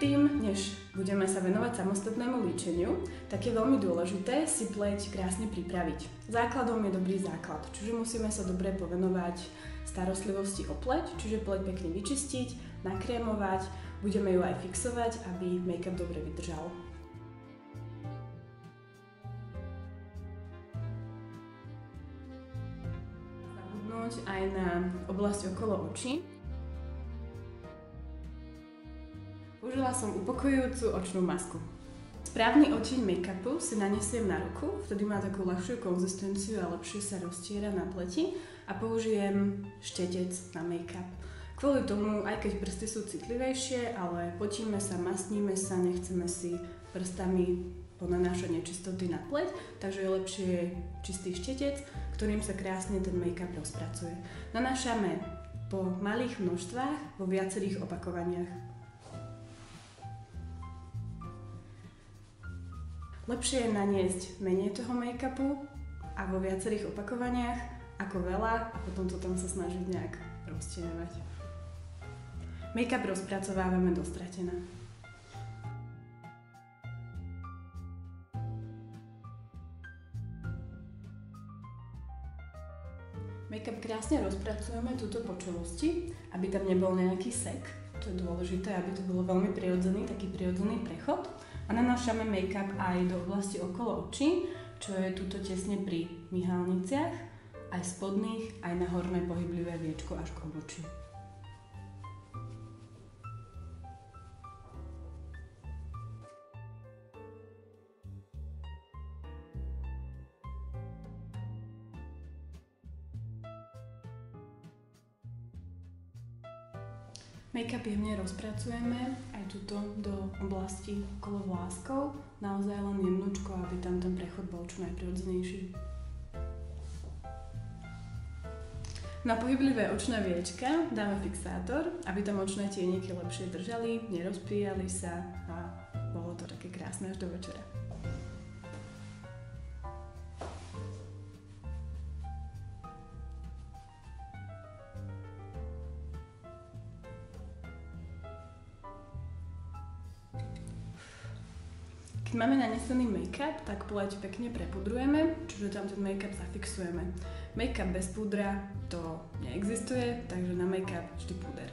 predtým, než budeme sa venovať samostatnému líčeniu, tak je veľmi dôležité si pleť krásne pripraviť. Základom je dobrý základ, čiže musíme sa dobre povenovať starostlivosti o pleť, čiže pleť pekne vyčistiť, nakrémovať, budeme ju aj fixovať, aby make-up dobre vydržal. Aj na oblasť okolo očí. Použila som upokojujúcu očnú masku. Správny odtieň make-upu si nanesiem na ruku, vtedy má takú ľahšiu konzistenciu a lepšie sa roztiera na pleti a použijem štetec na make-up. Kvôli tomu, aj keď prsty sú citlivejšie, ale potíme sa, masníme sa, nechceme si prstami ponanášať nečistoty na pleť, takže je lepšie čistý štetec, ktorým sa krásne ten make-up rozpracuje. Nanášame po malých množstvách vo viacerých opakovaniach. Lepšie je naniesť menej toho make-upu a vo viacerých opakovaniach ako veľa a potom to tam sa snažiť nejak roztieňovať. Make-up rozpracovávame do stratená. Make-up krásne rozpracujeme túto po čelosti, aby tam nebol nejaký sek. To je dôležité, aby to bolo veľmi prirodzený, taký prirodzený prechod. A nanášame make-up aj do oblasti okolo očí, čo je tuto tesne pri myhalniciach, aj spodných, aj na horné pohyblivé viečko až k obočí. Make-up jemne rozpracujeme tuto do oblasti okolo vláskov, naozaj len jemnúčko, aby tam ten prechod bol čo najprirodzenejší. Na pohyblivé očné viečka dáme fixátor, aby tam očné tienieky lepšie držali, nerozpíjali sa a bolo to také krásne až do večera. Keď máme nanesený make-up, tak pleť pekne prepudrujeme, čiže tam ten make-up zafixujeme. Make-up bez púdra to neexistuje, takže na make-up vždy púder.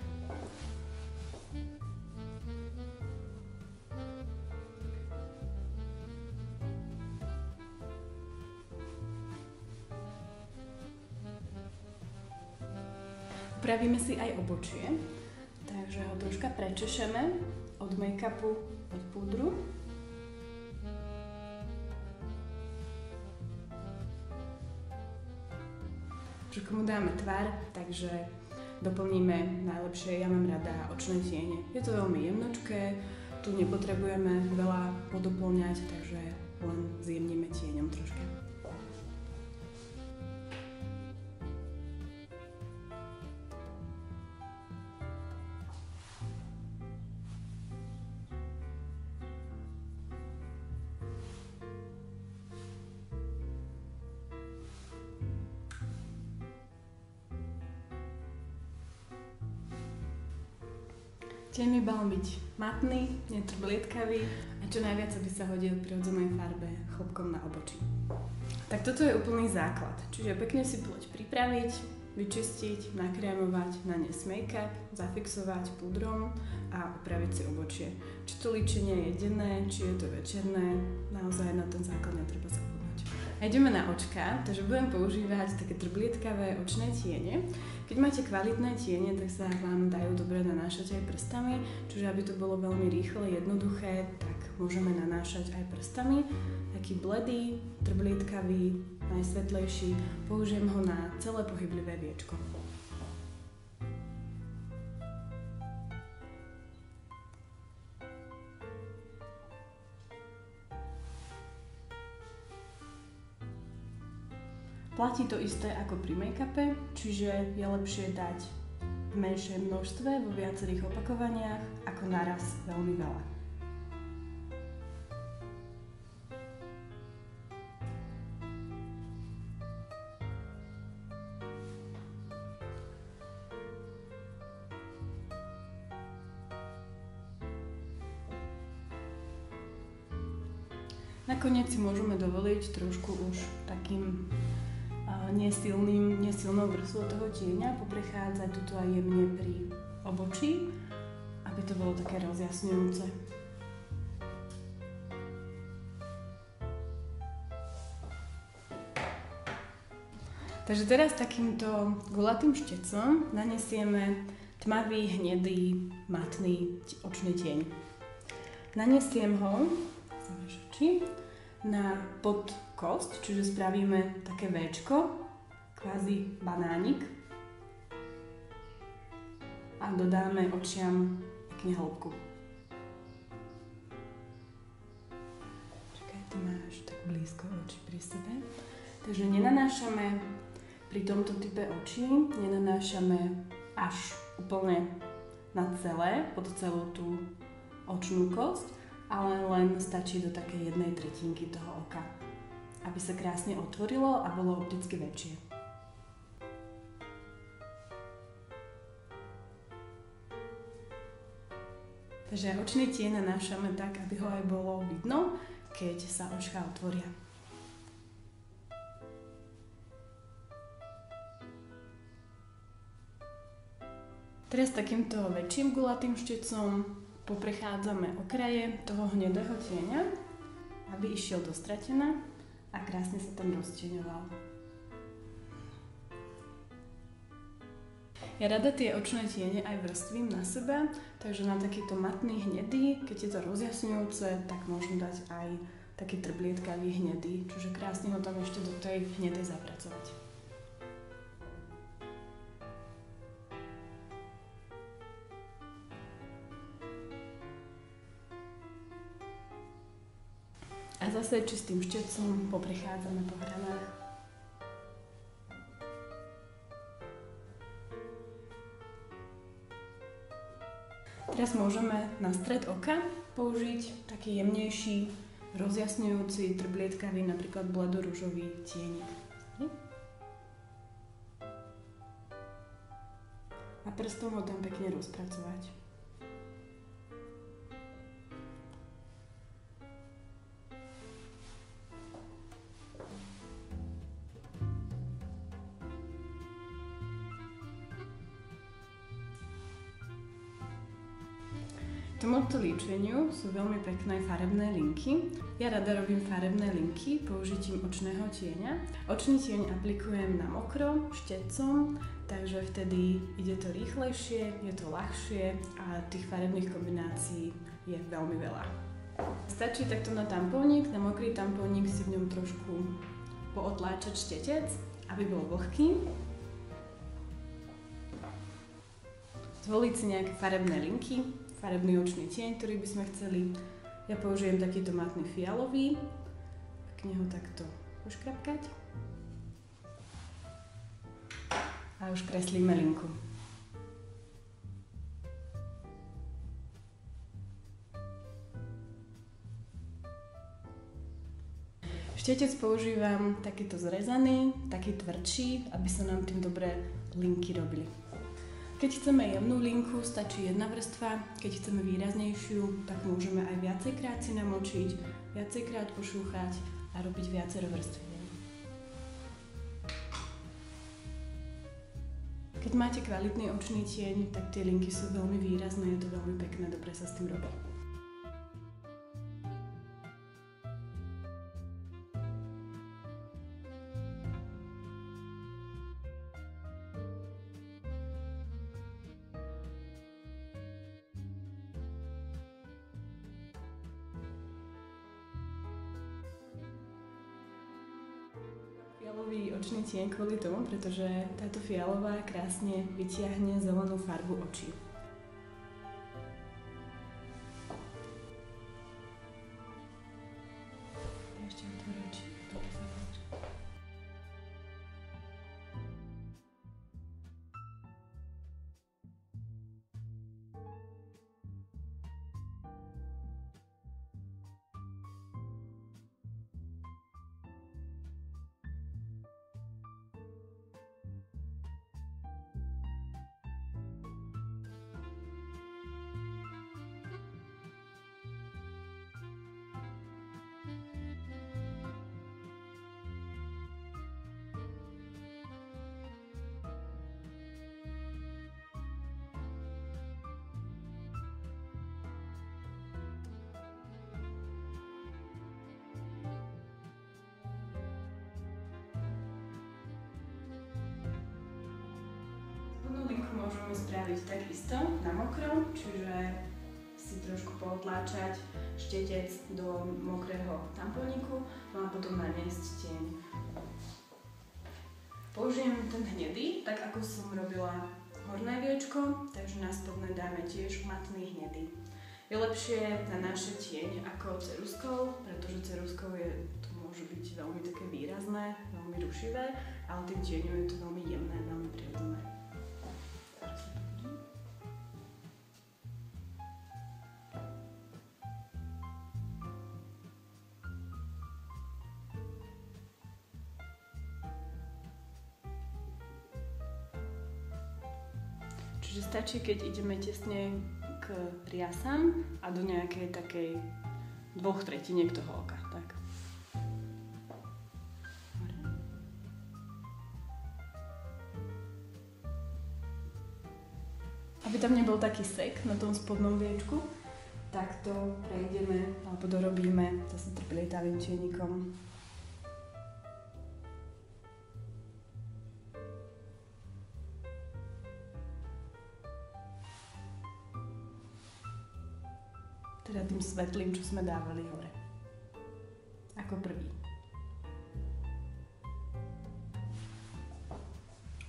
Upravíme si aj obočie, takže ho troška prečešeme od make-upu, od púdru. Trošku mu dáme tvar, takže doplníme najlepšie, ja mám rada očné tiene. Je to veľmi jemnočké, tu nepotrebujeme veľa podoplňať, takže By mal byť matný, netrblietkavý a čo najviac by sa hodil pri odzenej farbe chlopkom na obočí. Tak toto je úplný základ. Čiže pekne si pleť pripraviť, vyčistiť, nakrémovať, naniesť make-up, zafixovať pudrom a upraviť si obočie. Či to líčenie je denné, či je to večerné, naozaj na ten základ netreba zabudnúť. A ideme na očka, takže budem používať také trblietkavé očné tiene. Keď máte kvalitné tiene, tak sa vám dajú dobre nanášať aj prstami, čiže aby to bolo veľmi rýchle, jednoduché, tak môžeme nanášať aj prstami. Taký bledý, trblietkavý, najsvetlejší, použijem ho na celé pohyblivé viečko. Platí to isté ako pri make-upe, čiže je lepšie dať v menšej množstve vo viacerých opakovaniach ako naraz veľmi veľa. Nakoniec si môžeme dovoliť trošku už takým nesilným, nesilnou vrstvou toho tieňa poprechádzať tuto aj jemne pri obočí, aby to bolo také rozjasňujúce. Takže teraz takýmto gulatým štecom nanesieme tmavý, hnedý, matný očný tieň. Nanesiem ho na pod kosť, čiže spravíme také Včko, kvázi banánik a dodáme očiam pekne hĺbku. Čakaj, ty máš tak blízko oči pri sebe. Takže nenanášame pri tomto type očí, nenanášame až úplne na celé, pod celú tú očnú kosť, ale len stačí do takej jednej tretinky toho oka aby sa krásne otvorilo a bolo opticky väčšie. Takže očný tieň nanášame tak, aby ho aj bolo vidno, keď sa očka otvoria. Teraz takýmto väčším gulatým štecom poprechádzame okraje toho hnedého tieňa, aby išiel do stratená a krásne sa tam rozčeňoval. Ja rada tie očné tiene aj vrstvím na seba, takže na takýto matný hnedý, keď je to rozjasňujúce, tak môžem dať aj taký trblietkavý hnedý, čiže krásne ho tam ešte do tej hnedej zapracovať. Zase čistým štecom poprechádzame po hranách. Teraz môžeme na stred oka použiť taký jemnejší, rozjasňujúci, trblietkavý, napríklad bledorúžový tienik. A prstom ho tam pekne rozpracovať. Tomuto líčeniu sú veľmi pekné farebné linky. Ja rada robím farebné linky použitím očného tieňa. Očný tieň aplikujem na mokro, štecom, takže vtedy ide to rýchlejšie, je to ľahšie a tých farebných kombinácií je veľmi veľa. Stačí takto na tampónik, na mokrý tampónik si v ňom trošku pootláčať štetec, aby bol vlhký. Zvoliť si nejaké farebné linky, farebný očný tieň, ktorý by sme chceli. Ja použijem takýto matný fialový, pekne ho takto uškrapkať. A už kreslíme linku. Štetec používam takýto zrezaný, taký tvrdší, aby sa nám tým dobré linky robili. Keď chceme jemnú linku, stačí jedna vrstva, keď chceme výraznejšiu, tak môžeme aj viacejkrát si namočiť, viacejkrát pošúchať a robiť viacero vrstvien. Keď máte kvalitný očný tieň, tak tie linky sú veľmi výrazné, je to veľmi pekné, dobre sa s tým robí. Očný tieň kvôli tomu, pretože táto fialová krásne vytiahne zelenú farbu očí. Môžeme spraviť takisto na mokro, čiže si trošku pootláčať štetec do mokrého tamponiku, no a potom naniesť tieň. Použijem ten hnedý, tak ako som robila horné viečko, takže na spodné dáme tiež matný hnedý. Je lepšie na naše tieň ako ceruskou, pretože ceruskou je, to môže byť veľmi také výrazné, veľmi rušivé, ale tým tieňom je to veľmi jemné, veľmi prirodzené. Čiže stačí, keď ideme tesne k riasam a do nejakej takej dvoch tretiniek toho oka. Tak. Aby tam nebol taký sek na tom spodnom viečku, tak to prejdeme alebo dorobíme zase trplietavým čienikom. Svetlým, čo sme dávali hore. Ako prvý.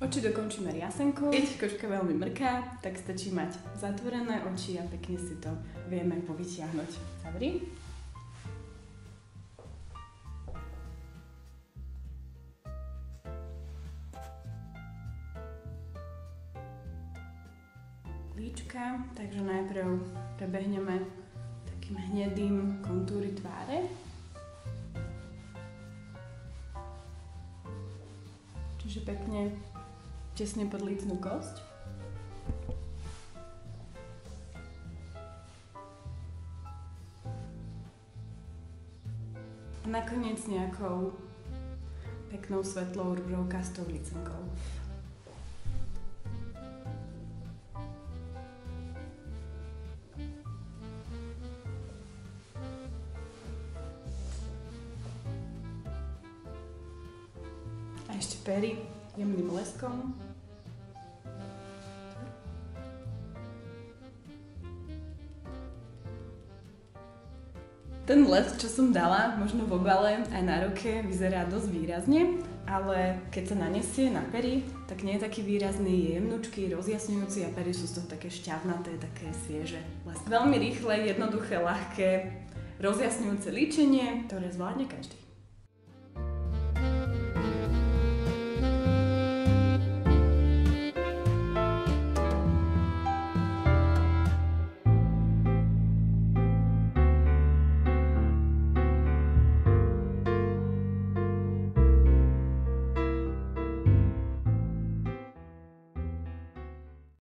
Oči dokončíme riasenkou. Keď kočka veľmi mrká, tak stačí mať zatvorené oči a pekne si to vieme povytiahnuť. Dobrý? Líčka, takže najprv prebehneme tesne pod lícnú kosť. A nakoniec nejakou peknou svetlou rúžovkastou licenkou. ešte pery jemným leskom. Ten les, čo som dala, možno v obale aj na ruke, vyzerá dosť výrazne, ale keď sa nanesie na pery, tak nie je taký výrazný, je jemnučký, rozjasňujúci a pery sú z toho také šťavnaté, také svieže. Les. Veľmi rýchle, jednoduché, ľahké, rozjasňujúce líčenie, ktoré zvládne každý.